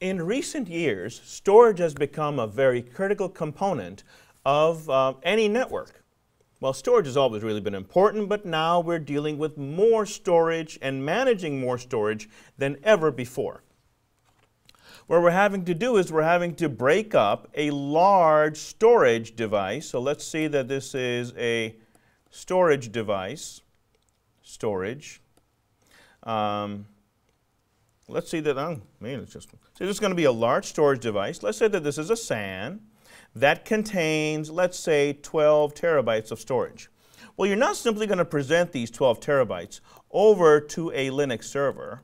In recent years, storage has become a very critical component of uh, any network. Well, storage has always really been important, but now we're dealing with more storage and managing more storage than ever before. What we're having to do is we're having to break up a large storage device. So let's see that this is a storage device, storage. Um, let's see that, oh, man, it's just, so this is going to be a large storage device. Let's say that this is a SAN that contains, let's say, 12 terabytes of storage. Well, you're not simply going to present these 12 terabytes over to a Linux server.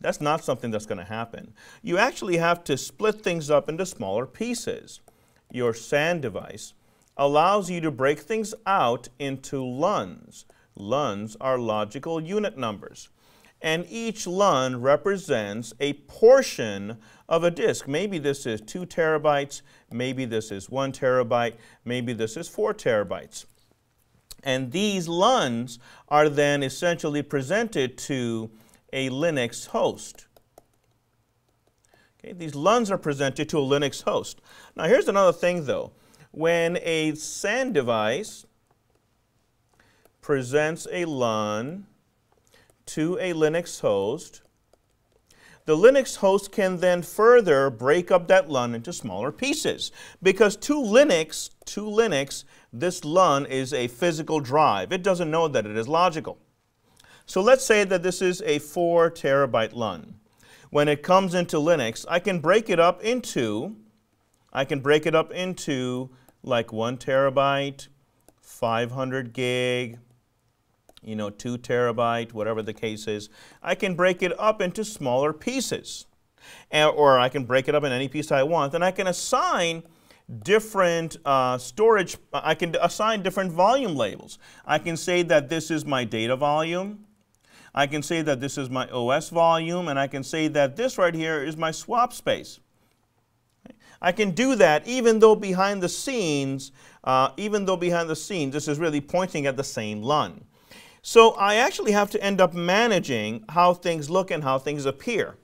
That's not something that's going to happen. You actually have to split things up into smaller pieces. Your SAN device allows you to break things out into LUNs. LUNs are logical unit numbers and each LUN represents a portion of a disk. Maybe this is 2 terabytes, maybe this is 1 terabyte, maybe this is 4 terabytes. And these LUNs are then essentially presented to a Linux host. Okay, these LUNs are presented to a Linux host. Now here's another thing though. When a SAN device presents a LUN to a Linux host. The Linux host can then further break up that LUN into smaller pieces because to Linux, to Linux, this LUN is a physical drive. It doesn't know that it is logical. So let's say that this is a 4 terabyte LUN. When it comes into Linux, I can break it up into I can break it up into like 1 terabyte, 500 gig, you know, two terabyte, whatever the case is, I can break it up into smaller pieces. or I can break it up in any piece I want. And I can assign different uh, storage, I can assign different volume labels. I can say that this is my data volume. I can say that this is my OS volume. And I can say that this right here is my swap space. I can do that even though behind the scenes, uh, even though behind the scenes, this is really pointing at the same LUN. So I actually have to end up managing how things look and how things appear.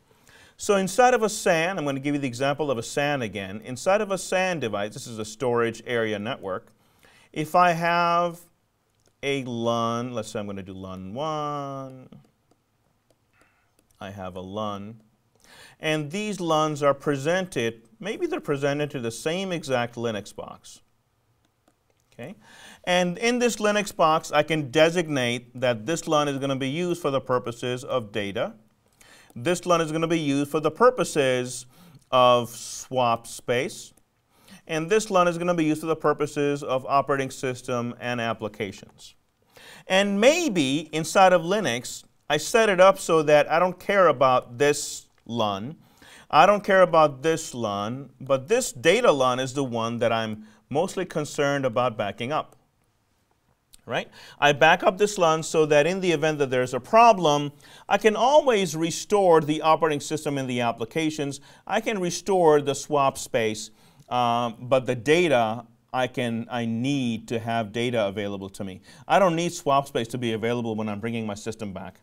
So inside of a SAN, I'm going to give you the example of a SAN again. Inside of a SAN device, this is a storage area network. If I have a LUN, let's say I'm going to do LUN 1. I have a LUN. And these LUNs are presented, maybe they're presented to the same exact Linux box. Okay? And in this Linux box, I can designate that this LUN is going to be used for the purposes of data. This LUN is going to be used for the purposes of swap space. And this LUN is going to be used for the purposes of operating system and applications. And maybe inside of Linux, I set it up so that I don't care about this LUN. I don't care about this LUN, but this data LUN is the one that I'm mostly concerned about backing up right? I back up this LUN so that in the event that there's a problem, I can always restore the operating system and the applications. I can restore the swap space, um, but the data I can I need to have data available to me. I don't need swap space to be available when I'm bringing my system back.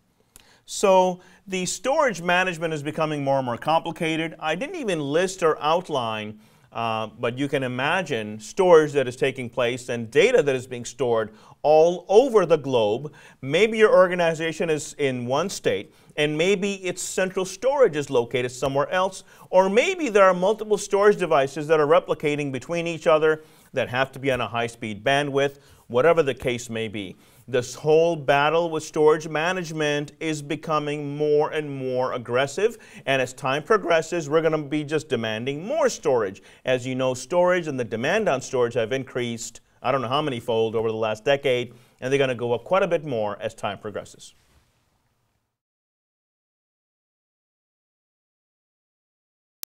So the storage management is becoming more and more complicated. I didn't even list or outline uh, but you can imagine storage that is taking place and data that is being stored all over the globe. Maybe your organization is in one state, and maybe its central storage is located somewhere else, or maybe there are multiple storage devices that are replicating between each other that have to be on a high speed bandwidth, whatever the case may be. This whole battle with storage management is becoming more and more aggressive. And as time progresses, we're going to be just demanding more storage. As you know, storage and the demand on storage have increased, I don't know how many fold over the last decade, and they're going to go up quite a bit more as time progresses.